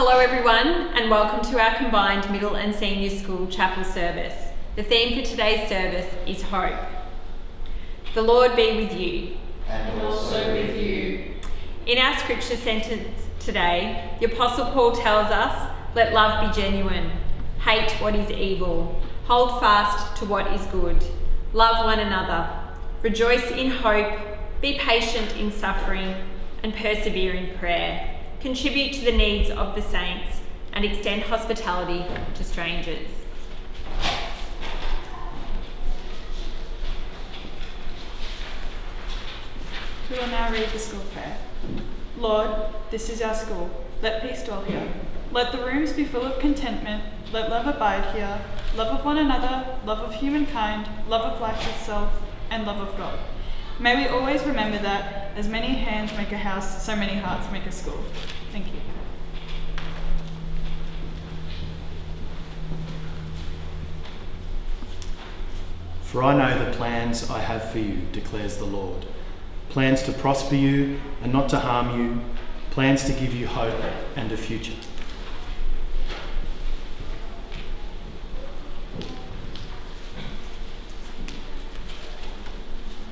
Hello everyone and welcome to our combined middle and senior school chapel service. The theme for today's service is hope. The Lord be with you. And also with you. In our scripture sentence today, the Apostle Paul tells us, let love be genuine, hate what is evil, hold fast to what is good, love one another, rejoice in hope, be patient in suffering, and persevere in prayer contribute to the needs of the saints, and extend hospitality to strangers. We will now read the school prayer. Lord, this is our school. Let peace dwell here. Let the rooms be full of contentment. Let love abide here. Love of one another, love of humankind, love of life itself, and love of God. May we always remember that as many hands make a house, so many hearts make a school. Thank you. For I know the plans I have for you, declares the Lord. Plans to prosper you and not to harm you, plans to give you hope and a future.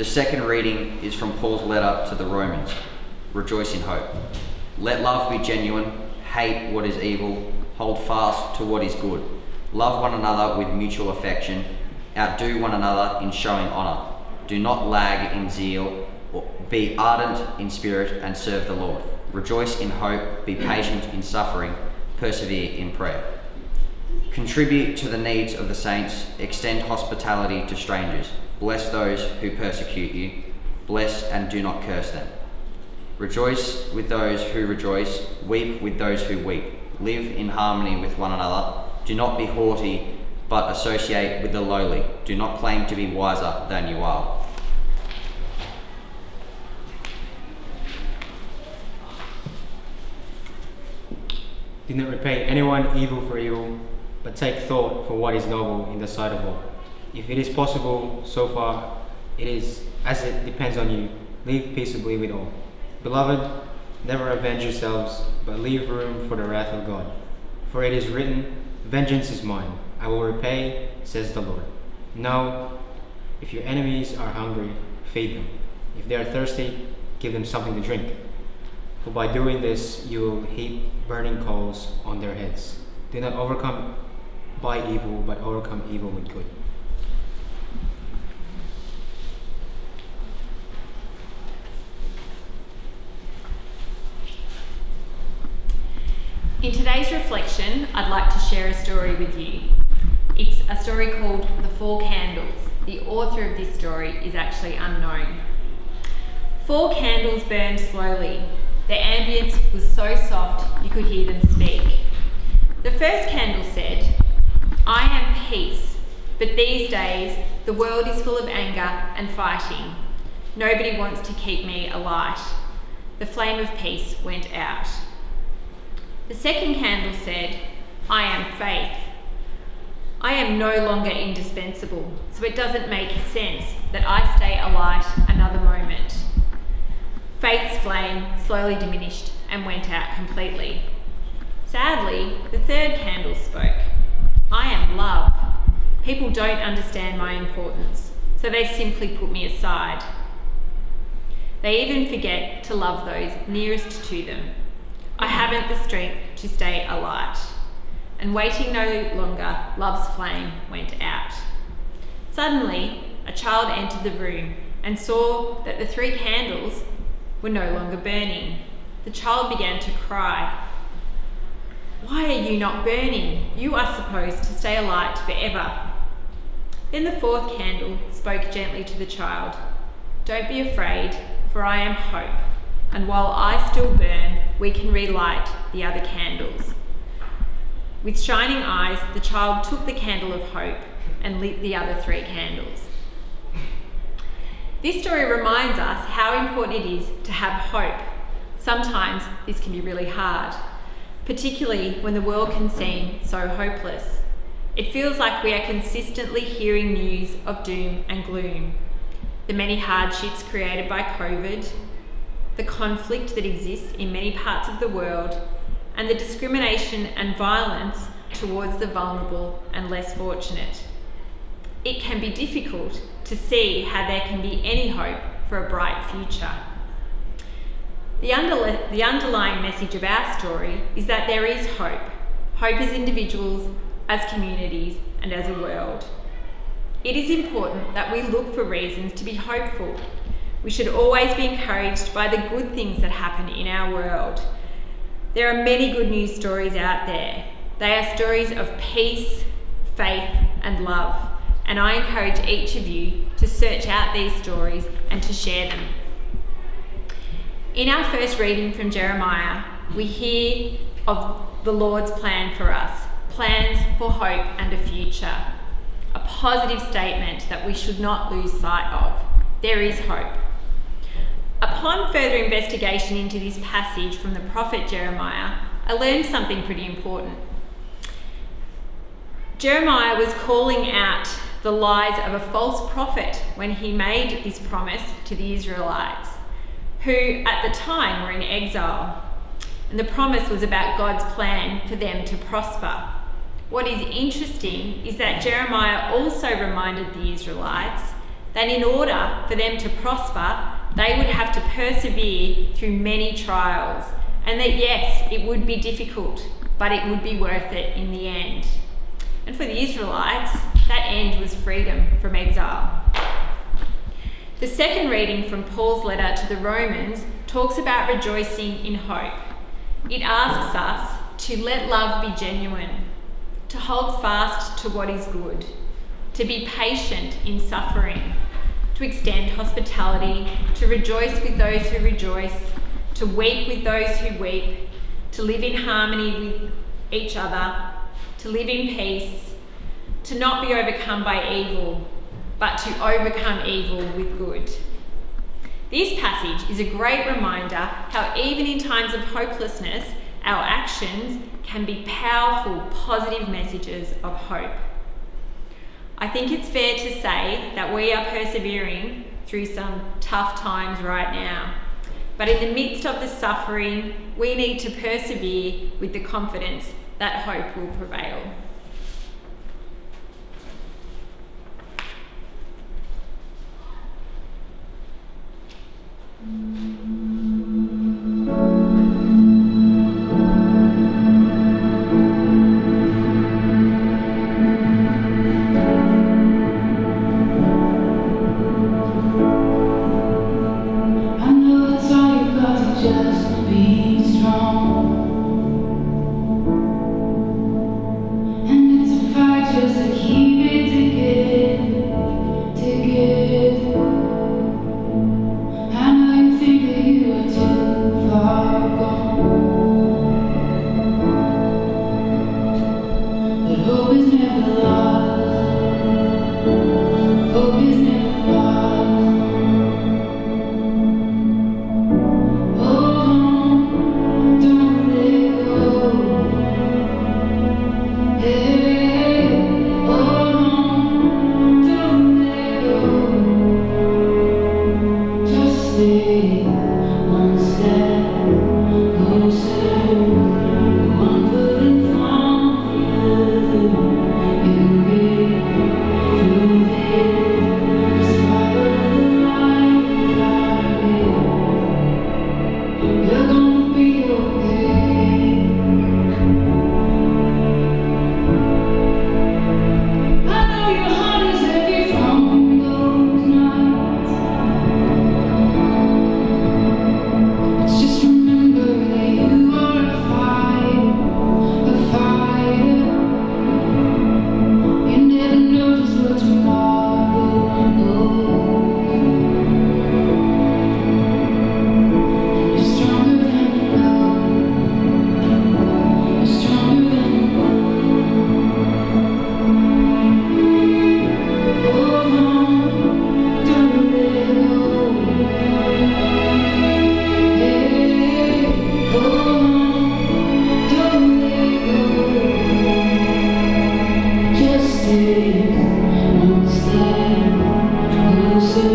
The second reading is from Paul's letter to the Romans. Rejoice in hope. Let love be genuine, hate what is evil, hold fast to what is good. Love one another with mutual affection, outdo one another in showing honour. Do not lag in zeal, be ardent in spirit, and serve the Lord. Rejoice in hope, be patient in suffering, persevere in prayer. Contribute to the needs of the saints, extend hospitality to strangers, bless those who persecute you, bless and do not curse them. Rejoice with those who rejoice, weep with those who weep. Live in harmony with one another. Do not be haughty, but associate with the lowly. Do not claim to be wiser than you are. Do not repay anyone evil for evil, but take thought for what is noble in the sight of all. If it is possible, so far it is, as it depends on you, live peaceably with all. Beloved, never avenge yourselves, but leave room for the wrath of God. For it is written, Vengeance is mine, I will repay, says the Lord. Now, if your enemies are hungry, feed them. If they are thirsty, give them something to drink. For by doing this, you will heap burning coals on their heads. Do not overcome by evil, but overcome evil with good. In today's reflection, I'd like to share a story with you. It's a story called The Four Candles. The author of this story is actually unknown. Four candles burned slowly. Their ambience was so soft you could hear them speak. The first candle said, I am peace, but these days the world is full of anger and fighting. Nobody wants to keep me alight. The flame of peace went out. The second candle said, I am faith. I am no longer indispensable, so it doesn't make sense that I stay alight another moment. Faith's flame slowly diminished and went out completely. Sadly, the third candle spoke. I am love. People don't understand my importance, so they simply put me aside. They even forget to love those nearest to them I haven't the strength to stay alight. And waiting no longer, love's flame went out. Suddenly, a child entered the room and saw that the three candles were no longer burning. The child began to cry. Why are you not burning? You are supposed to stay alight forever. Then the fourth candle spoke gently to the child. Don't be afraid, for I am hope and while I still burn, we can relight the other candles. With shining eyes, the child took the candle of hope and lit the other three candles. This story reminds us how important it is to have hope. Sometimes this can be really hard, particularly when the world can seem so hopeless. It feels like we are consistently hearing news of doom and gloom. The many hardships created by COVID, the conflict that exists in many parts of the world, and the discrimination and violence towards the vulnerable and less fortunate. It can be difficult to see how there can be any hope for a bright future. The, underli- the underlying message of our story is that there is hope hope as individuals, as communities, and as a world. It is important that we look for reasons to be hopeful. We should always be encouraged by the good things that happen in our world. There are many good news stories out there. They are stories of peace, faith, and love. And I encourage each of you to search out these stories and to share them. In our first reading from Jeremiah, we hear of the Lord's plan for us plans for hope and a future. A positive statement that we should not lose sight of. There is hope. Upon further investigation into this passage from the prophet Jeremiah, I learned something pretty important. Jeremiah was calling out the lies of a false prophet when he made this promise to the Israelites, who at the time were in exile. And the promise was about God's plan for them to prosper. What is interesting is that Jeremiah also reminded the Israelites that in order for them to prosper, they would have to persevere through many trials, and that yes, it would be difficult, but it would be worth it in the end. And for the Israelites, that end was freedom from exile. The second reading from Paul's letter to the Romans talks about rejoicing in hope. It asks us to let love be genuine, to hold fast to what is good, to be patient in suffering, to extend hospitality, to rejoice with those who rejoice, to weep with those who weep, to live in harmony with each other, to live in peace, to not be overcome by evil, but to overcome evil with good. This passage is a great reminder how, even in times of hopelessness, our actions can be powerful, positive messages of hope. I think it's fair to say that we are persevering through some tough times right now. But in the midst of the suffering, we need to persevere with the confidence that hope will prevail.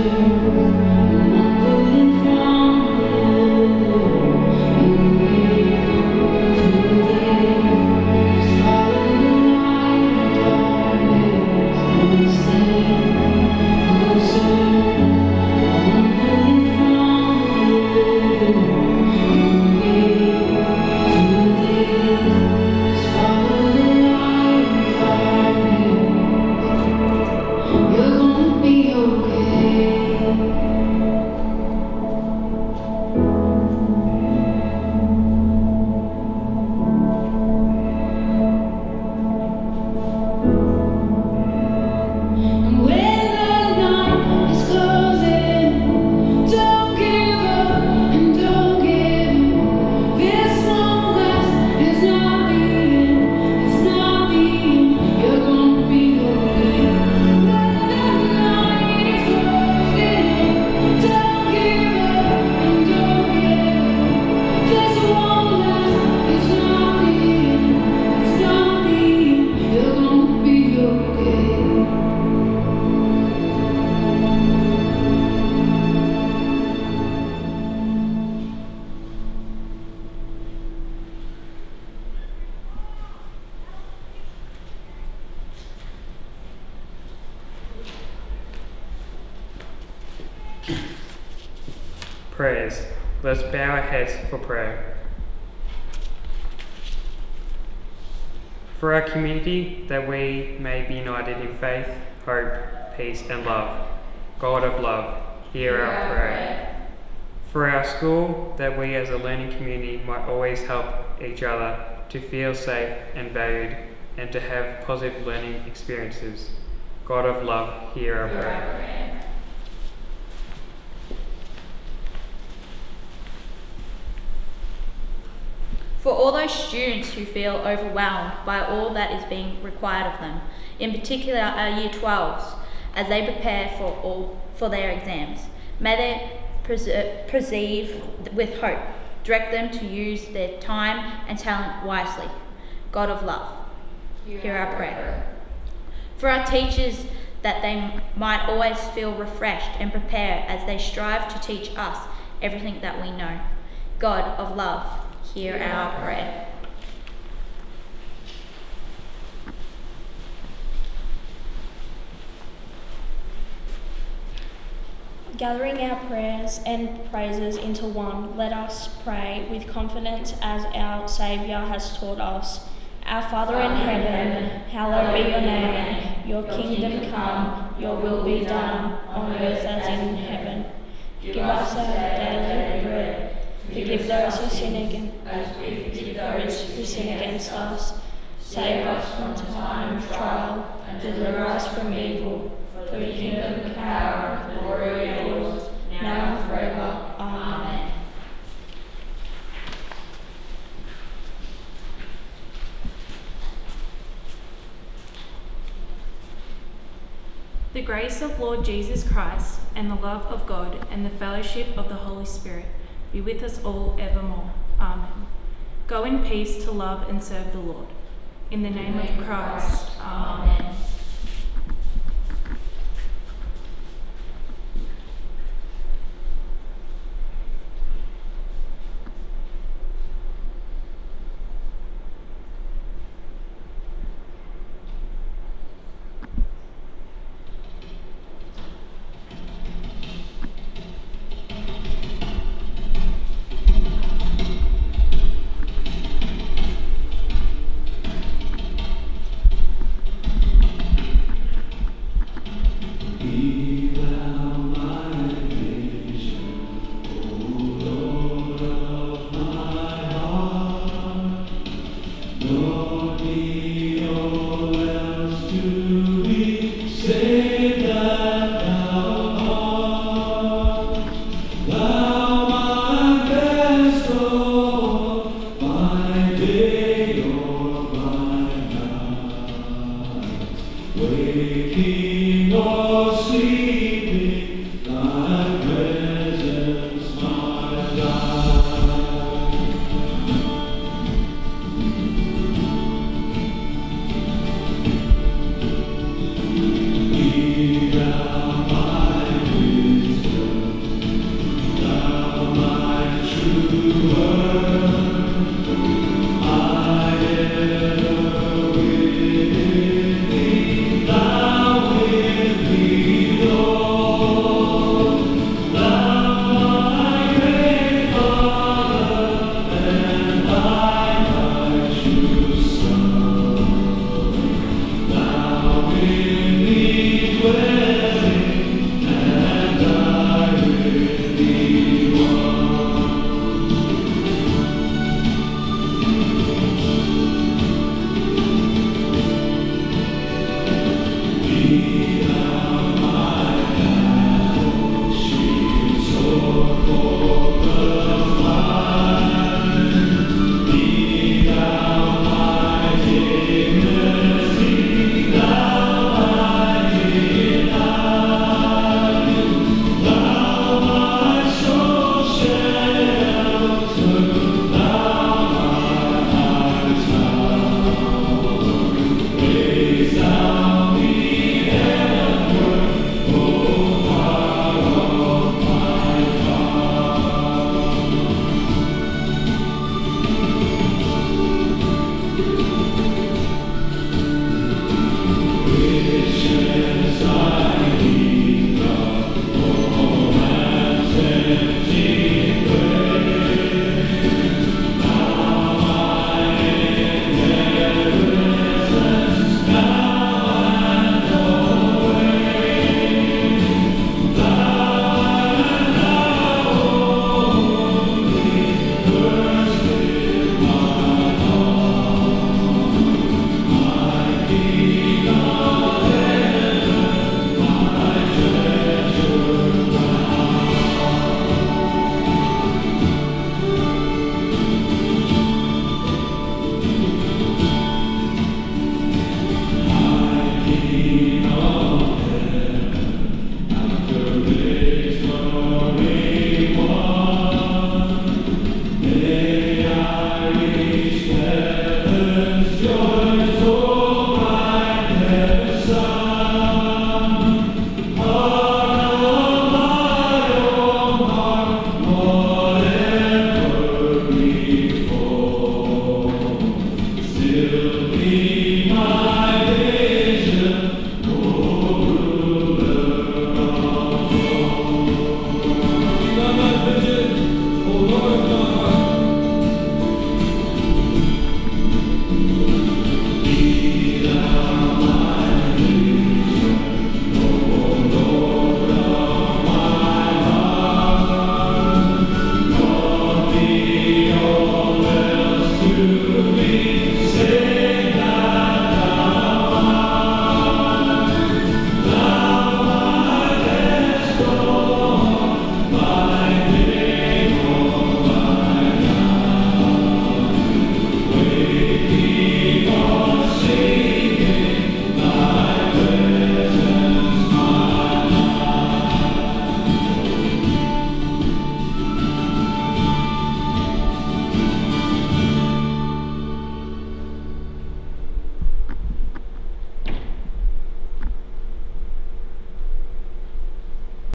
you. Bow our heads for prayer. For our community, that we may be united in faith, hope, peace, and love. God of love, hear our prayer. For our school, that we as a learning community might always help each other to feel safe and valued and to have positive learning experiences. God of love, hear our prayer. For all those students who feel overwhelmed by all that is being required of them, in particular our Year 12s, as they prepare for all for their exams, may they perceive with hope, direct them to use their time and talent wisely. God of love, hear our prayer. For our teachers, that they might always feel refreshed and prepared as they strive to teach us everything that we know. God of love, hear our prayer. Gathering our prayers and praises into one, let us pray with confidence as our Saviour has taught us. Our Father in heaven, hallowed be your name. Your kingdom come, your will be done, on earth as in heaven. Give us our daily bread. Forgive those who sin against us, we forgive those who sin against us. Save us from time of trial, and deliver us from evil. For the kingdom, the power, and glory are yours, now and forever. Amen. The grace of Lord Jesus Christ, and the love of God, and the fellowship of the Holy Spirit be with us all evermore. Amen. Go in peace to love and serve the Lord. In the name of Christ. Amen. Waking or sleeping, I thy